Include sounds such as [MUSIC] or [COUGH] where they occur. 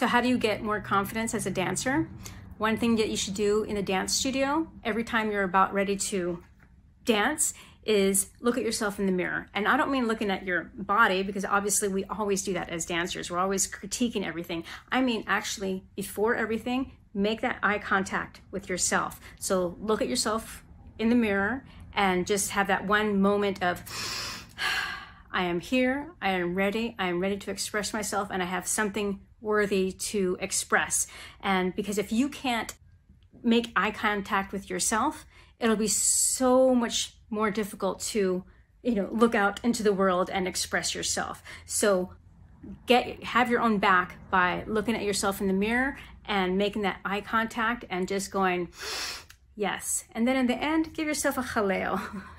So how do you get more confidence as a dancer? One thing that you should do in a dance studio every time you're about ready to dance is look at yourself in the mirror. And I don't mean looking at your body because obviously we always do that as dancers. We're always critiquing everything. I mean, actually, before everything, make that eye contact with yourself. So look at yourself in the mirror and just have that one moment of, I am here, I am ready, I am ready to express myself, and I have something worthy to express. And because if you can't make eye contact with yourself, it'll be so much more difficult to, you know, look out into the world and express yourself. So get have your own back by looking at yourself in the mirror and making that eye contact and just going yes and then in the end give yourself a jaleo [LAUGHS]